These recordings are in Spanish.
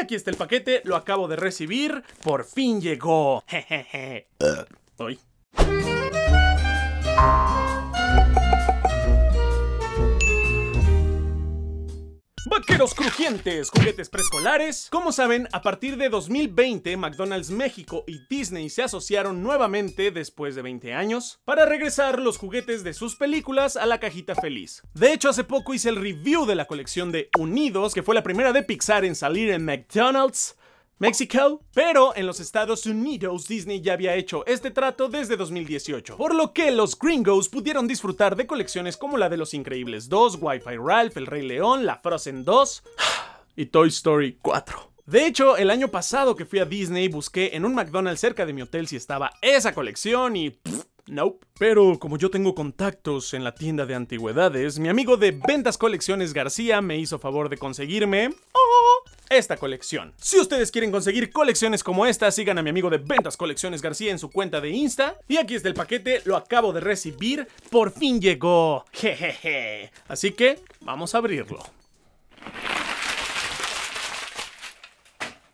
aquí está el paquete, lo acabo de recibir, por fin llegó. Jejeje. Hoy. Vaqueros crujientes, juguetes preescolares. Como saben, a partir de 2020, McDonald's México y Disney se asociaron nuevamente después de 20 años para regresar los juguetes de sus películas a la cajita feliz. De hecho, hace poco hice el review de la colección de Unidos, que fue la primera de Pixar en salir en McDonald's. México, pero en los Estados Unidos Disney ya había hecho este trato desde 2018, por lo que los gringos pudieron disfrutar de colecciones como la de Los Increíbles 2, Wi-Fi Ralph, El Rey León, La Frozen 2 y Toy Story 4. De hecho, el año pasado que fui a Disney busqué en un McDonald's cerca de mi hotel si estaba esa colección y... Nope. Pero como yo tengo contactos en la tienda de antigüedades, mi amigo de Ventas Colecciones García me hizo favor de conseguirme... ¡oh! Esta colección. Si ustedes quieren conseguir colecciones como esta, sigan a mi amigo de Ventas Colecciones García en su cuenta de Insta. Y aquí está el paquete, lo acabo de recibir, por fin llegó. Jejeje. Así que vamos a abrirlo.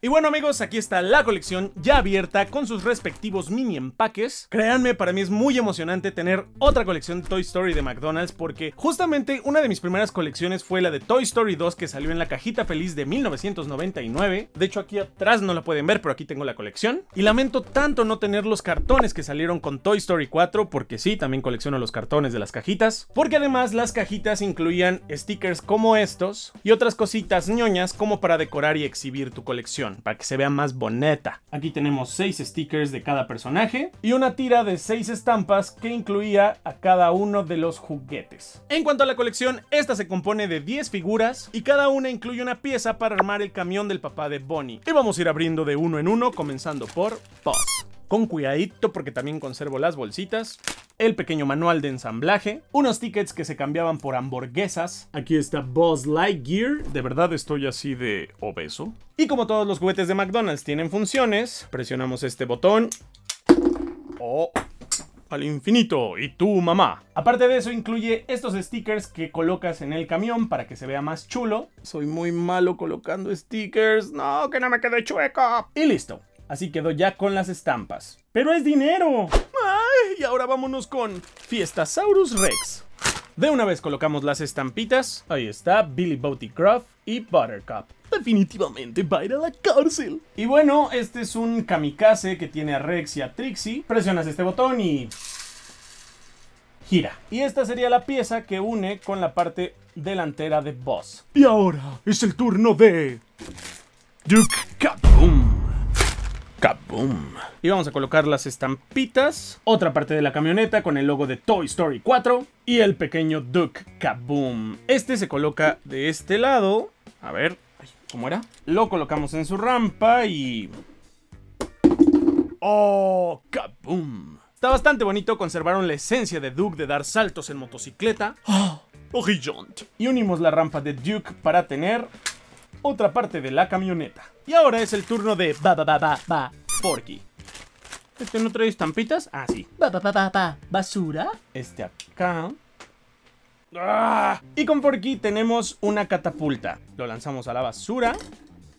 Y bueno amigos, aquí está la colección ya abierta con sus respectivos mini empaques. Créanme, para mí es muy emocionante tener otra colección de Toy Story de McDonald's porque justamente una de mis primeras colecciones fue la de Toy Story 2 que salió en la cajita feliz de 1999. De hecho aquí atrás no la pueden ver, pero aquí tengo la colección. Y lamento tanto no tener los cartones que salieron con Toy Story 4 porque sí, también colecciono los cartones de las cajitas. Porque además las cajitas incluían stickers como estos y otras cositas ñoñas como para decorar y exhibir tu colección para que se vea más bonita. Aquí tenemos 6 stickers de cada personaje y una tira de 6 estampas que incluía a cada uno de los juguetes. En cuanto a la colección, esta se compone de 10 figuras y cada una incluye una pieza para armar el camión del papá de Bonnie. Y vamos a ir abriendo de uno en uno, comenzando por Buzz con cuidadito porque también conservo las bolsitas, el pequeño manual de ensamblaje, unos tickets que se cambiaban por hamburguesas, aquí está Buzz Lightyear, de verdad estoy así de obeso, y como todos los juguetes de McDonald's tienen funciones, presionamos este botón, o al infinito y tu mamá. Aparte de eso incluye estos stickers que colocas en el camión para que se vea más chulo. Soy muy malo colocando stickers, no, que no me quede chueco. Y listo. Así quedó ya con las estampas. ¡Pero es dinero! ¡Ay! Y ahora vámonos con Fiestasaurus Rex. De una vez colocamos las estampitas. Ahí está, Billy Boaty Croft y Buttercup. Definitivamente va a ir a la cárcel. Y bueno, este es un kamikaze que tiene a Rex y a Trixie. Presionas este botón y... Gira. Y esta sería la pieza que une con la parte delantera de Buzz. Y ahora es el turno de... Duke Kaboom. Kaboom. Y vamos a colocar las estampitas, otra parte de la camioneta con el logo de Toy Story 4 y el pequeño Duke Kaboom. Este se coloca de este lado. A ver, ¿cómo era? Lo colocamos en su rampa y... ¡Oh! ¡Kaboom! Está bastante bonito, conservaron la esencia de Duke de dar saltos en motocicleta. ¡Oh! ¡Brillante! Y unimos la rampa de Duke para tener otra parte de la camioneta. Y ahora es el turno de ba ba ba ba ba Forky. ¿Este no trae estampitas? Ah, sí. Ba, ba, ba, ba, ba. ¿Basura? Este acá. ¡Ah! Y con Forky tenemos una catapulta. Lo lanzamos a la basura.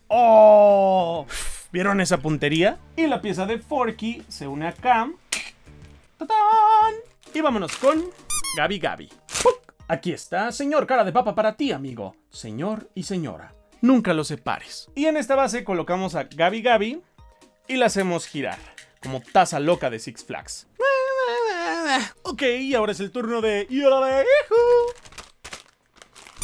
¡Oh! ¿Vieron esa puntería? Y la pieza de Forky se une acá. ¡Tatán! Y vámonos con Gabi Gabi. ¡Puc! Aquí está, señor cara de papa para ti, amigo. Señor y señora. Nunca los separes. Y en esta base colocamos a Gabi Gabi y la hacemos girar, como taza loca de Six Flags. Ok, y ahora es el turno de...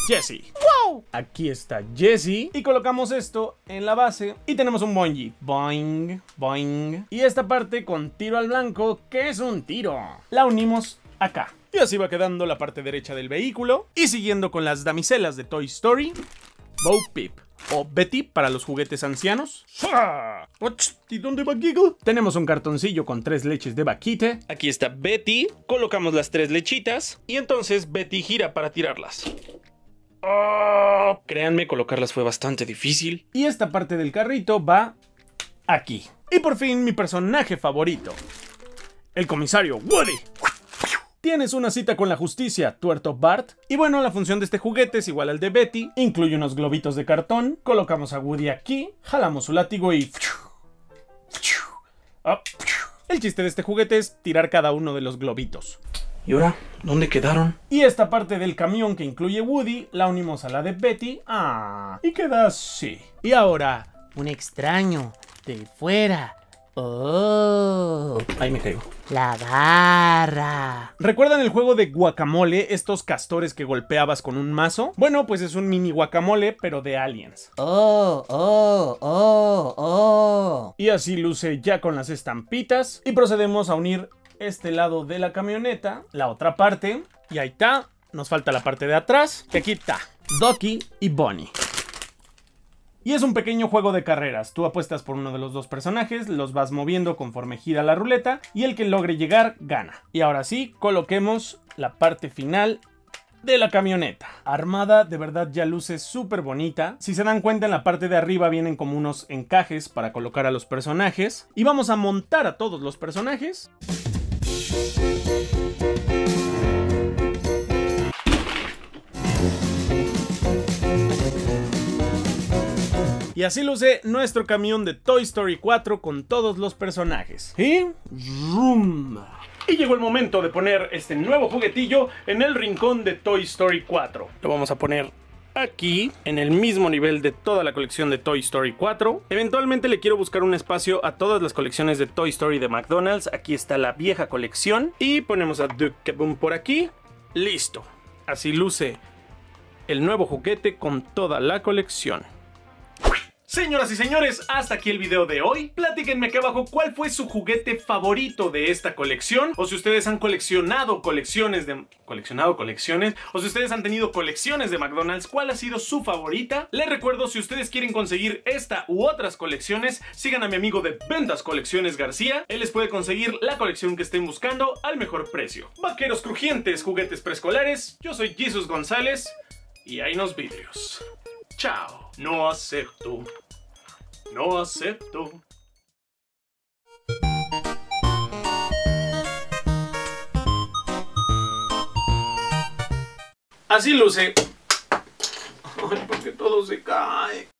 Jessie. ¡Wow! Aquí está Jessie. Y colocamos esto en la base. Y tenemos un bungee. Boing, boing. Y esta parte con tiro al blanco, que es un tiro. La unimos acá. Y así va quedando la parte derecha del vehículo. Y siguiendo con las damiselas de Toy Story. Bo Peep. O Betty para los juguetes ancianos. ¿Y dónde va Giggle? Tenemos un cartoncillo con tres leches de vaquite. Aquí está Betty. Colocamos las tres lechitas. Y entonces Betty gira para tirarlas. Oh, créanme, colocarlas fue bastante difícil. Y esta parte del carrito va aquí. Y por fin mi personaje favorito. El comisario Woody. Tienes una cita con la justicia, tuerto Bart. Y bueno, la función de este juguete es igual al de Betty, incluye unos globitos de cartón, colocamos a Woody aquí, jalamos su látigo y... Ah, El chiste de este juguete es tirar cada uno de los globitos. ¿Y ahora? ¿Dónde quedaron? Y esta parte del camión que incluye Woody la unimos a la de Betty. Ah, y queda así. Y ahora, Un extraño. De fuera. Oh. Ahí me caigo. La barra. ¿recuerdan el juego de guacamole, estos castores que golpeabas con un mazo? Bueno, pues es un mini guacamole, pero de aliens. Oh, oh, oh, oh. Y así luce ya con las estampitas. Y procedemos a unir este lado de la camioneta, la otra parte. Y ahí está. Nos falta la parte de atrás. Que aquí está. Ducky y Bonnie. Y es un pequeño juego de carreras. Tú apuestas por uno de los dos personajes, los vas moviendo conforme gira la ruleta y el que logre llegar gana. Y ahora sí, coloquemos la parte final de la camioneta. Armada de verdad ya luce súper bonita. Si se dan cuenta en la parte de arriba vienen como unos encajes para colocar a los personajes. Y vamos a montar a todos los personajes. Y así luce nuestro camión de Toy Story 4 con todos los personajes. Y... ¡Rum! Y llegó el momento de poner este nuevo juguetillo en el rincón de Toy Story 4. Lo vamos a poner aquí, en el mismo nivel de toda la colección de Toy Story 4. Eventualmente le quiero buscar un espacio a todas las colecciones de Toy Story de McDonald's. Aquí está la vieja colección. Y ponemos a Duke Kaboom por aquí. Listo. Así luce el nuevo juguete con toda la colección. Señoras y señores, hasta aquí el video de hoy. Platíquenme aquí abajo cuál fue su juguete favorito de esta colección. O si ustedes han coleccionado colecciones de... ¿Coleccionado colecciones? O si ustedes han tenido colecciones de McDonald's, ¿cuál ha sido su favorita? Les recuerdo, si ustedes quieren conseguir esta u otras colecciones, sigan a mi amigo de Ventas Colecciones García. Él les puede conseguir la colección que estén buscando al mejor precio. Vaqueros crujientes, juguetes preescolares. Yo soy Jesus González. Y hay nos vidrios. Chao. No acepto. No acepto. Así luce. Ay, porque todo se cae.